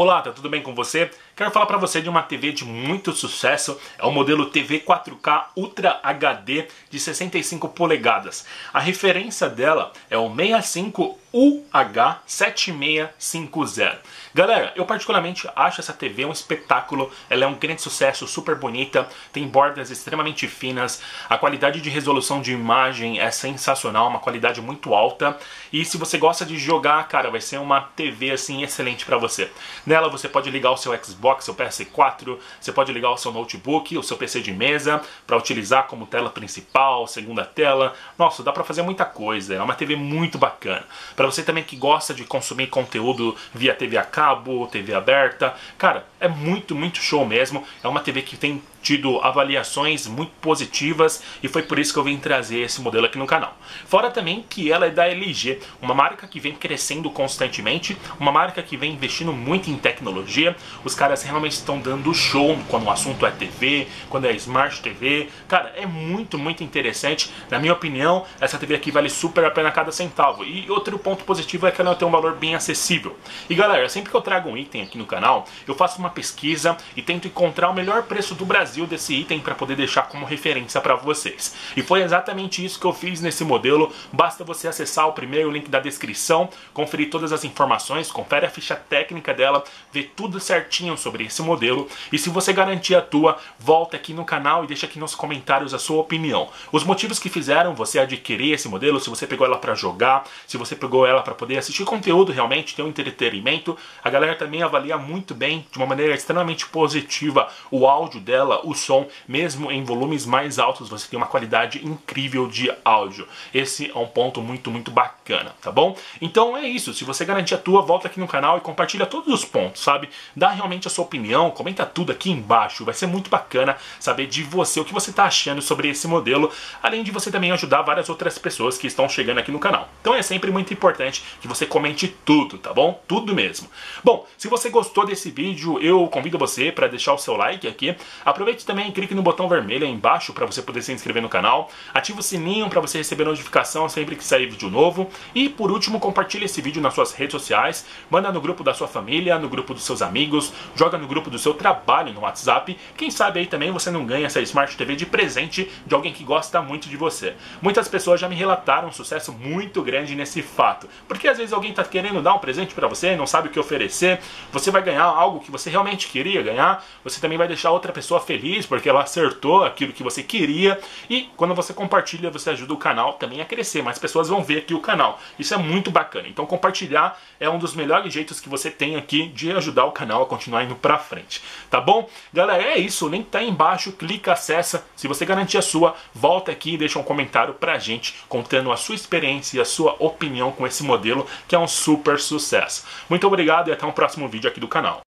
Olá, tá tudo bem com você? Quero falar para você de uma TV de muito sucesso, é o modelo TV 4K Ultra HD de 65 polegadas. A referência dela é o 65 UH7650. Galera, eu particularmente acho essa TV um espetáculo, ela é um grande sucesso, super bonita, tem bordas extremamente finas, a qualidade de resolução de imagem é sensacional, uma qualidade muito alta, e se você gosta de jogar, cara, vai ser uma TV assim excelente para você. Nela você pode ligar o seu Xbox, seu PS4, você pode ligar o seu notebook, o seu PC de mesa para utilizar como tela principal, segunda tela. Nossa, dá para fazer muita coisa. É uma TV muito bacana. Para você também que gosta de consumir conteúdo via TV a cabo, TV aberta, cara, é muito, muito show mesmo. É uma TV que tem tido avaliações muito positivas e foi por isso que eu vim trazer esse modelo aqui no canal. Fora também que ela é da LG, uma marca que vem crescendo constantemente, uma marca que vem investindo muito em tecnologia. Os caras realmente estão dando show quando o assunto é TV, quando é Smart TV. Cara, é muito, muito interessante. Na minha opinião, essa TV aqui vale super a pena cada centavo. E outro ponto positivo é que ela tem um valor bem acessível. E galera, sempre que eu trago um item aqui no canal, eu faço uma pesquisa e tento encontrar o melhor preço do Brasil Brasil desse item para poder deixar como referência para vocês. E foi exatamente isso que eu fiz nesse modelo. Basta você acessar o primeiro link da descrição, conferir todas as informações, confere a ficha técnica dela, ver tudo certinho sobre esse modelo. E se você garantir a tua, volta aqui no canal e deixa aqui nos comentários a sua opinião. Os motivos que fizeram você adquirir esse modelo, se você pegou ela para jogar, se você pegou ela para poder assistir conteúdo realmente, ter um entretenimento, a galera também avalia muito bem, de uma maneira extremamente positiva, o áudio dela, o som, mesmo em volumes mais altos, você tem uma qualidade incrível de áudio. Esse é um ponto muito, muito bacana, tá bom? Então é isso, se você garantir a tua, volta aqui no canal e compartilha todos os pontos, sabe? Dá realmente a sua opinião, comenta tudo aqui embaixo, vai ser muito bacana saber de você, o que você está achando sobre esse modelo, além de você também ajudar várias outras pessoas que estão chegando aqui no canal. Então é sempre muito importante que você comente tudo, tá bom? Tudo mesmo. Bom, se você gostou desse vídeo, eu convido você para deixar o seu like aqui. Aproveite também e clique no botão vermelho aí embaixo para você poder se inscrever no canal. Ative o sininho para você receber notificação sempre que sair vídeo novo. E por último, compartilhe esse vídeo nas suas redes sociais. Manda no grupo da sua família, no grupo dos seus amigos. Joga no grupo do seu trabalho no WhatsApp. Quem sabe aí também você não ganha essa Smart TV de presente de alguém que gosta muito de você. Muitas pessoas já me relataram um sucesso muito grande nesse fato. Porque às vezes alguém está querendo dar um presente para você, não sabe o que oferecer. Você vai ganhar algo que você realmente queria ganhar. Você também vai deixar outra pessoa feliz porque ela acertou aquilo que você queria e quando você compartilha você ajuda o canal também a crescer, mais pessoas vão ver aqui o canal. Isso é muito bacana. Então compartilhar é um dos melhores jeitos que você tem aqui de ajudar o canal a continuar indo pra frente. Tá bom? Galera, é isso. O link tá aí embaixo, clica, acessa. Se você garantir a sua, volta aqui e deixa um comentário pra gente contando a sua experiência e a sua opinião com esse modelo que é um super sucesso. Muito obrigado e até um próximo vídeo aqui do canal.